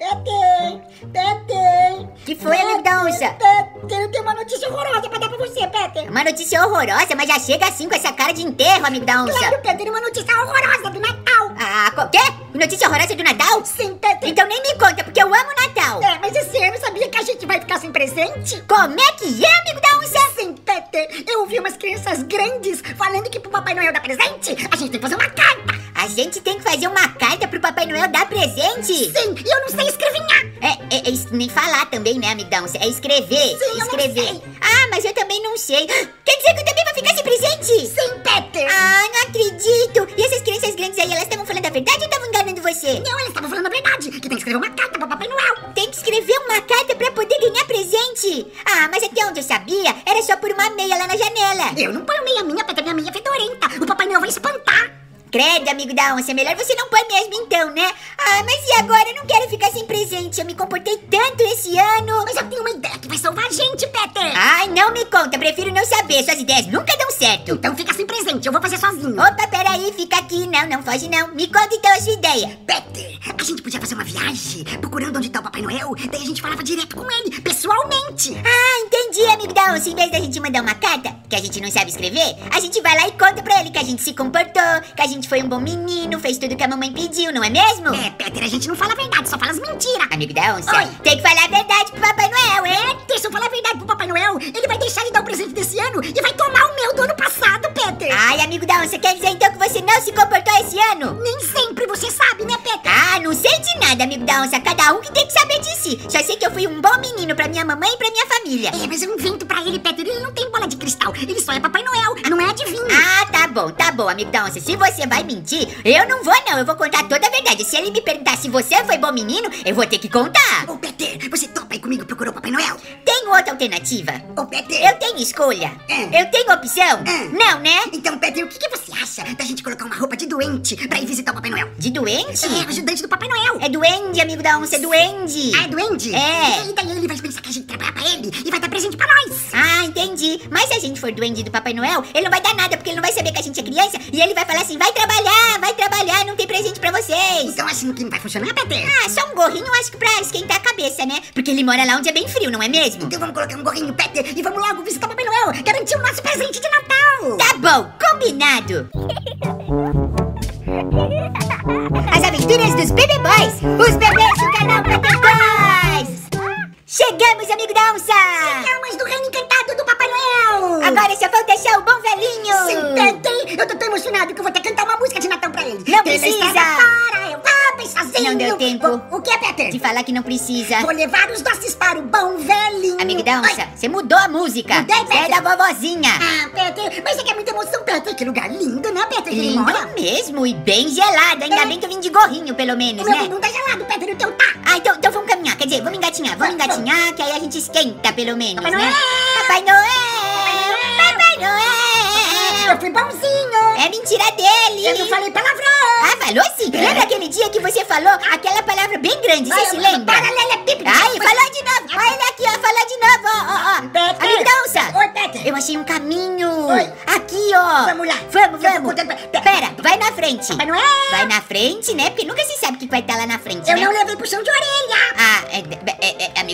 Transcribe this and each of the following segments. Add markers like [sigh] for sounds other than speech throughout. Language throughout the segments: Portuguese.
Peter! Peter! Que foi, amigo da onça? Peter, eu tenho uma notícia horrorosa pra dar pra você, Peter! Uma notícia horrorosa, mas já chega assim com essa cara de enterro, onça. Claro, Peter, uma notícia horrorosa do Natal! Ah, co- quê? Notícia horrorosa do Natal? Sim, Peter! Então nem me conta, porque eu amo Natal. É, mas esse ano sabia que a gente vai ficar sem presente? Como é que é, amigo da onça? Sim, Peter! Eu ouvi umas crianças grandes falando que pro Papai Noel dar presente, a gente tem que fazer uma carta! A gente tem que fazer uma carta pro Papai Noel dar presente. Sim, e eu não sei escrevinhar! É, é, é nem falar também, né, onça? É escrever. Sim, eu não escrever. sei. Ah, mas eu também não sei. [gasps] Quer dizer que eu também vou ficar sem presente? Sim, Peter! Ah, não acredito. E essas crianças grandes aí, elas estavam falando a verdade ou estavam enganando você? Não, eles estavam falando a verdade, que tem que escrever uma carta pro Papai Noel! Tem que escrever uma carta pra poder ganhar presente. Ah, mas até onde eu sabia, era só por uma meia lá na janela. Eu não ponho Credo, amigo da onça, é melhor você não pôr mesmo então, né? Ah, mas e agora? Eu não quero ficar sem presente. Eu me comportei tanto esse ano. Mas eu tenho uma ideia que vai salvar a gente, Peter! Ai, não me conta, prefiro não saber. Suas ideias nunca dão certo. Então fica sem presente, eu vou fazer sozinho. Opa, peraí, fica aqui. Não, não foge não. Me conta então a sua ideia. Peter, a gente podia fazer uma viagem procurando onde tá o Papai Noel, daí a gente falava direto com ele, pessoalmente. Ah, entendi, amigo da onça. Em vez da gente mandar uma carta, que a gente não sabe escrever, a gente vai lá e conta pra ele que a gente se comportou, que a gente foi um bom menino, fez tudo que a mamãe pediu, não é mesmo? É, Peter, a gente não fala a verdade, só fala as mentiras. Amigo da onça, Oi. tem que falar a verdade pro Papai Noel, hein? Peter, se eu falar a verdade pro Papai Noel, ele vai deixar de dar o presente desse ano e vai tomar o meu do ano passado, Peter. Ai, amigo da onça, quer dizer então que você não se comportou esse ano? Nem sempre você sabe, né, Peter? Ah, não sei de nada, amigo da onça. Cada um que tem que saber de si. Só sei que eu fui um bom menino pra minha mamãe e pra minha família. É, mas eu invento pra ele, Peter, ele não tem bola de cristal, ele só é Papai Noel, não é adivinho. Ah, tá bom, tá bom, amigo da onça. Se você vai mentir, eu não vou não. Eu vou contar toda a verdade. Se ele me perguntar se você foi bom menino, eu vou ter que contar. Ô, Peter, você topa aí comigo procurar o Papai Noel? Tem outra alternativa? Ô, Peter. Eu tenho escolha? É. Eu tenho opção? É. Não, né? Então, Peter, o que, que você acha da gente colocar uma roupa de doente pra ir visitar o Papai Noel? De doente? É, ajudante do Papai Noel. É duende, amigo da onça, é duende. Ah, é duende? É. E daí ele vai pensar que a gente trabalha pra ele e vai dar presente pra entendi. Mas se a gente for duende do Papai Noel, ele não vai dar nada, porque ele não vai saber que a gente é criança e ele vai falar assim: vai trabalhar, vai trabalhar, não tem presente pra vocês. Então, assim que não vai funcionar, Peter? Ah, só um gorrinho, acho que pra esquentar a cabeça, né? Porque ele mora lá onde é bem frio, não é mesmo? Então vamos colocar um gorrinho, Peter, e vamos logo visitar o Papai Noel, garantir o nosso presente de Natal. Tá bom, combinado. As aventuras dos Baby Boys, os bebês do canal Peter Toys. Chegamos, amigo da onça. Chegamos do reino encantado. Agora só falta achar o bom velhinho. Sim, Peter, eu tô tão emocionado que eu vou ter que cantar uma música de Natal pra ele. Não precisa. Fora, eu vou bem sozinho. Não deu tempo. O, o que, Peter? De falar que não precisa. Vou levar os doces para o bom velhinho. Amigo da onça, você mudou a música. Mudei, Você é Peter. da vovozinha. Ah, Peter, mas é que é muita emoção, Peter. Que lugar lindo, né, Peter? que Lindo mora. mesmo e bem gelado. Ainda É. bem que eu vim de gorrinho, pelo menos, O meu né? bumbum tá gelado, Peter, o teu tá. Ah, então, então vamos caminhar. Quer dizer, vamos engatinhar. Vamos Vamos. engatinhar, que aí a gente esquenta, pelo menos, Papai né? Noel! Papai Noel! Papai Noel! Eu fui bonzinho. É mentira dele! Eu não falei palavrão. Ah, falou sim! É. Lembra aquele dia que você falou aquela palavra bem grande? Você se lembra? Paralelepípedo. Ai, falou de novo! Olha ele aqui, ó, falou de novo, ó, ó, ó. Peter. Oi, Peter. Eu achei um caminho! Oi. Aqui, ó! Vamos lá. Vamos, vamos! Pera, vai na frente! Papai Noel. Vai na frente, né? Porque nunca se sabe o que vai estar lá na frente, Eu né? não levei puxão de orelha. Ah, é, é- é- é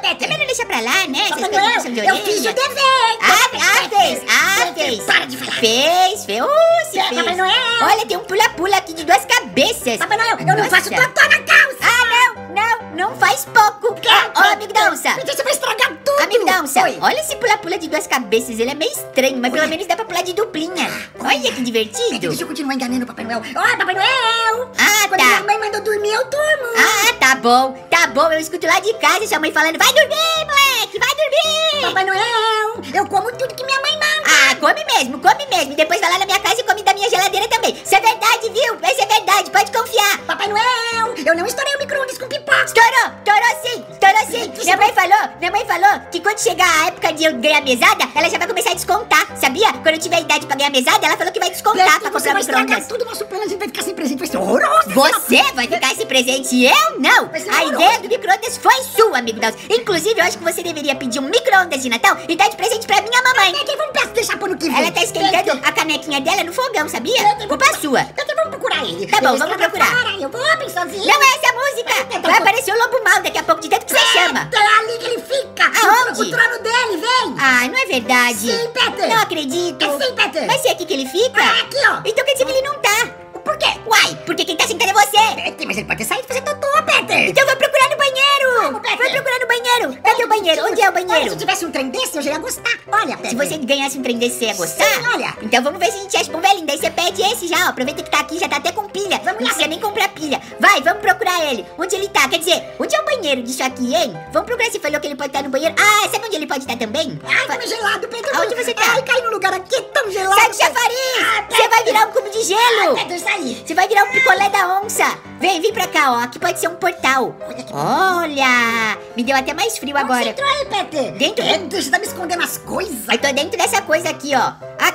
Peter. É melhor deixar pra lá, né? Essas Papai coisas de eu fiz o dever. Ah, ah, fez! Ah, fez! Para de falar. Fez, fez! Uh, se É, fez! Papai Noel. Olha, tem um pula-pula aqui de duas cabeças! Papai Noel, eu não faço totó na calça. Ah, não, não, não faz pouco! Ó, ó, amigo da onça! Vai estragar tudo. Oi. olha esse pula-pula de duas cabeças, ele é meio estranho, mas pelo menos dá pra pular de duplinha. Olha que divertido! deixa eu continuar enganando o Papai Noel. Ó, Papai Noel. Ah, Quando tá. minha mãe mandou dormir, eu durmo. Ah, tá bom, tá bom, eu escuto lá de casa sua mãe falando, vai dormir, moleque, vai dormir! Papai Noel, eu como tudo que minha mãe manda. Ah, come mesmo, come mesmo. E depois vai lá na minha casa e come da minha geladeira também. Isso é verdade, viu? Isso é verdade, pode confiar. Papai Noel, eu não estourei o micro-ondas com pipoca. Estourou, estourou sim, estourou sim. Minha mãe falou, minha mãe falou que quando chegar a época de eu ganhar mesada, ela já vai começar a descontar, sabia? Quando eu tiver idade pra ganhar mesada, ela falou que vai descontar Peter, pra comprar vai micro-ondas. tudo nosso plano, a gente vai ficar sem presente, vai ser horroroso. Você vai ficar esse presente e eu não! Vai A ideia do micro-ondas foi sua, amigo Deus. Inclusive, eu acho que você deveria pedir um micro-ondas de Natal e dar de presente pra minha mamãe. Peter, vamos peço deixar pro ano que vem. Ela tá esquentando a canequinha dela no fogão, sabia? Culpa sua. Peter, vamos ele. Tá bom, vamos procurar. fora, Eu vou, sozinho. Não é essa música! Vai aparecer o lobo mal daqui a pouco, de tanto que você chama. É ali que ele fica. Aonde? O trono dele, vem. Ai, não é verdade. Sim, Peter. Não acredito. É sim, Peter. Vai ser aqui que ele fica? Ah, aqui, ó. Então quer dizer que ele não tá. Por quê? Uai, porque quem tá sentado é você. Peter, mas ele pode ter saído fazer totô, Peter. Então vai procurar no banheiro. Vamos, Peter. Vai procurar no banheiro. Cadê o banheiro? Onde é o Olha, banheiro? se tivesse um trem desse, eu já ia gostar. Olha, Peter. Se você ganhasse um trem desse, você ia gostar? Sim, olha. Então vamos ver se a gente acha um velhinho. Você já, ó. Aproveita que tá aqui, já tá até com pilha. Vamos não lá, precisa nem comprar pilha. Vai, vamos procurar ele. Onde ele tá? Quer dizer, onde é o banheiro disso aqui, hein? Vamos procurar. Você falou que ele pode estar no banheiro. Ah, sabe onde ele pode estar também? Ai, como é gelado, Peter. Aonde você tá? Ai, caí num lugar aqui tão gelado. Sai do chafariz! Ah, Você vai virar um cubo de Ah, gelo! Peter, saí. Você vai virar um picolé da onça! Vem, vem pra cá, ó. Aqui pode ser um portal. Olha que Olha! Me deu até mais frio Onde você agora. entrou aí, Peter? Dentro? Peter, você tá me escondendo as coisas. Eu tô dentro dessa coisa aqui, ó.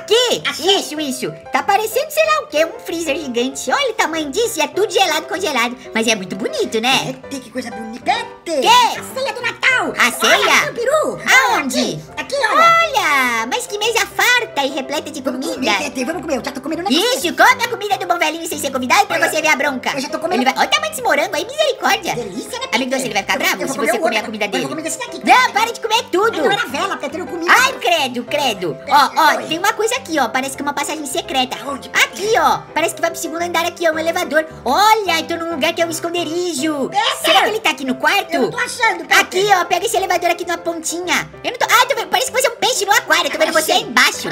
Aqui! Achei. Isso, isso. Tá parecendo, sei lá o quê, um freezer gigante. Olha o tamanho disso, e é tudo gelado, congelado. Mas é muito bonito, né? Peter, que coisa bonita. Quê? A ceia do Natal. A ceia? Olha, peru. Aonde? Aqui, aqui, olha. Olha! Mas que mesa farta e repleta de Vamos comer, comida. Peter, vamos comer. Eu já tô comendo negócio. Isso, come a comida do bom velhinho sem ser convidado pra Olha, você ver a bronca. eu já tô comendo- vai... Olha o tamanho desse morango aí, misericórdia. Delícia, né? Amigo doce, ele vai ficar Eu- bravo eu se você comer comer a comida Eu vou dele. comer desse daqui. Não, para de comer tudo. Não era vela, Peter, eu comi. Ai, credo, credo. Ó, ó, tem uma coisa aqui, ó. Parece que é uma passagem secreta. Aonde? Aqui, ó. Parece que vai pro segundo andar aqui, ó. Um elevador. Olha, eu tô num lugar que é um esconderijo. Será que ele tá aqui no quarto? Eu não tô achando, Peter. Aqui, ó. Pega esse elevador aqui numa pontinha. Eu não tô. Ai, tô vendo. Parece que você é um peixe no aquário. Vendo você aí embaixo.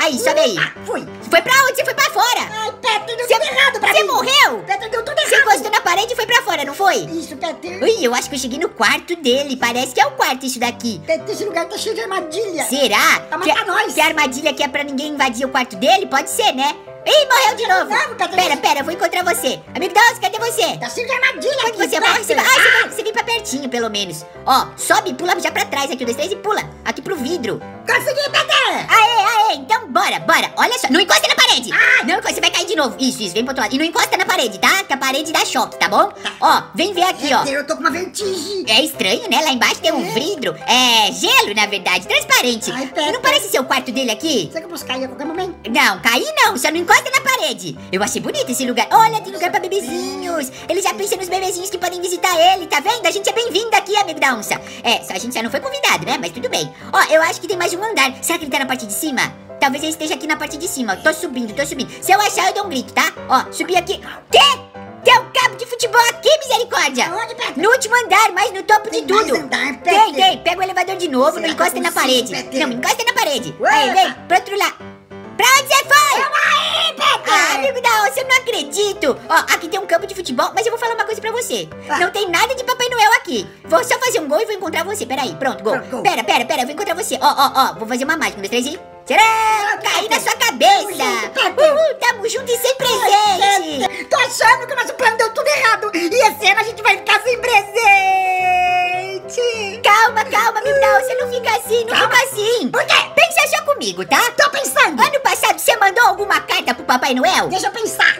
Aí, sobe aí. Ah, fui. Foi pra onde? Você foi pra fora. Ai, Peter, deu Você, tudo errado pra você morreu? Peter, deu tudo Você errado. encostou na parede e foi pra fora, não foi? Isso, Peter. Ui, eu acho que eu cheguei no quarto dele. Parece que é o quarto isso daqui. Peter, esse lugar tá cheio de armadilha. Será? Tá que, nós. que a armadilha aqui é pra ninguém invadir o quarto dele? Pode ser, né? Ih, morreu de novo. Não, Peter, Pera, não. pera, eu vou encontrar você. Amigo Deus, cadê você? Tá de armadilha Quando aqui, você morre, você vai. Ah, você, vai, você vem pra pertinho, pelo menos. Ó, sobe, pula já pra trás aqui, um, dois, três e pula. Aqui pro vidro. Consegui, Peter. Aê, aê, então bora, bora. Olha só, não encosta na parede. Ai. Não encosta, você vai cair de novo. Isso, isso, vem pro outro lado. E não encosta na parede, tá? Que a parede dá choque, tá bom? Ó, vem ver aqui, ó. Peter, eu tô com uma vertigem. É estranho, né? Lá embaixo tem um É. vidro. É gelo, na verdade, transparente. Ai. Não parece ser o quarto dele aqui? Será que eu posso cair a qualquer momento? Não, cair não, só não encosta na parede. Eu achei bonito esse lugar. Olha, tem lugar pra bebezinhos. Ele já pensa nos bebezinhos que podem visitar ele, tá vendo? A gente é bem-vindo aqui, amigo da onça. É, só a gente só não foi convidado, né? Mas tudo bem. Ó, eu acho que tem mais um andar. Será que ele tá na parte de cima? Talvez ele esteja aqui na parte de cima. Tô subindo, tô subindo. Se eu achar, eu dou um grito, tá? Ó, subi aqui. Quê? Tem um cabo de futebol aqui, misericórdia! Aonde, Peter? No último andar, mas no topo de Tem mais tudo. andar, Peter? Tem, tem. Pega o elevador de novo, Será não encosta eu na parede. Peter? Não, encosta na parede. Ué, Aí, vem, pro outro lado. Pra onde você foi? Aí, Peter. Ah, amigo da onça, eu não acredito. Ó, aqui tem um campo de futebol, mas eu vou falar uma coisa pra você. Ah. Não tem nada de Papai Noel aqui. Vou só fazer um gol e vou encontrar você. Peraí, pronto, gol. Pronto, gol. Pera, pera, pera, eu vou encontrar você. Ó, ó, ó, vou fazer uma mágica. Um, dois, três e... Tcharam! Caí na sua Papai Noel? Deixa eu pensar.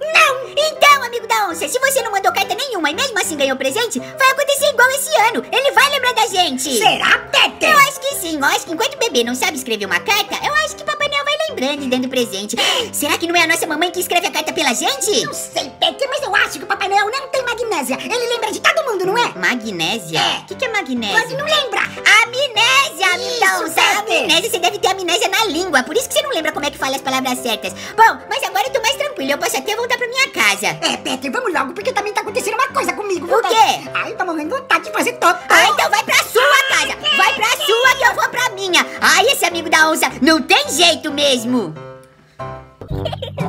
Não! Então, amigo da onça, se você não mandou carta nenhuma e mesmo assim ganhou presente, vai acontecer igual esse ano. Ele vai lembrar da gente. Será, Peter? Eu acho que sim. Eu acho que enquanto o bebê não sabe escrever uma carta, eu acho que Papai Noel vai lembrando e dando presente. [gasps] Será que não é a nossa mamãe que escreve a carta pela gente? Não sei, Peter, mas eu acho que o Papai Noel não tem magnésia. Ele lembra de todo mundo, não é? Magnésia? É. O que, que é magnésia? Mas não lembra. Amnésia, Isso, onça. Peter. Amnésia, você deve ter amnésia na língua. Por isso que você não lembra como é que fala as palavras certas. Bom, mas agora eu tô mais tranquila. Eu posso até voltar pra minha casa. É, Peter, vamos logo, porque também tá acontecendo uma coisa comigo. O quê? Ai, tá morrendo de vontade de fazer todo. Ah, então vai pra sua casa! Vai pra sua que eu vou pra minha! Ai, esse amigo da onça não tem jeito mesmo! [laughs]